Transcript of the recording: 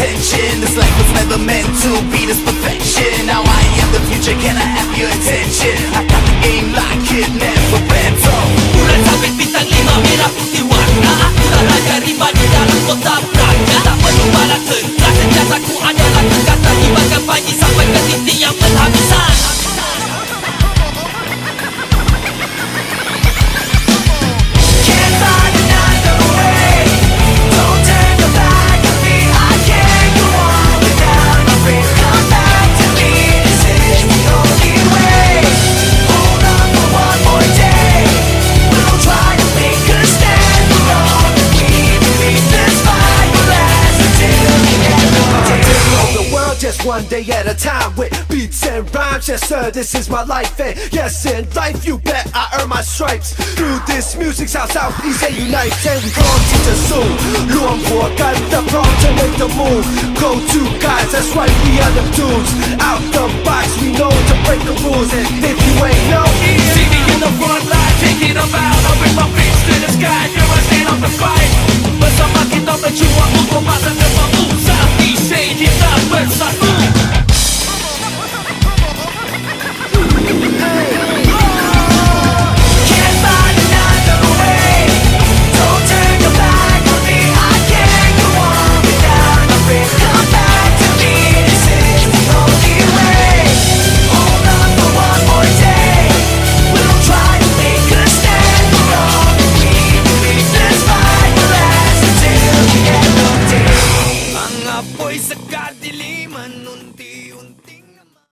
attention. This life was never meant to be this perfection. Now I am the future, can I have your attention? I got the game locked, it never bent just one day at a time with beats and rhymes. Yes, sir, this is my life. And yes, in life, you bet I earn my stripes. Through this music, South Southeast and unite. And we gon' teach us soon. รวมหัวกัน the prom to make the move. Go to guys, that's right, we are the dudes. Out the box, we know to break the rules. And if you ain't know, See me in the front line, pois a cada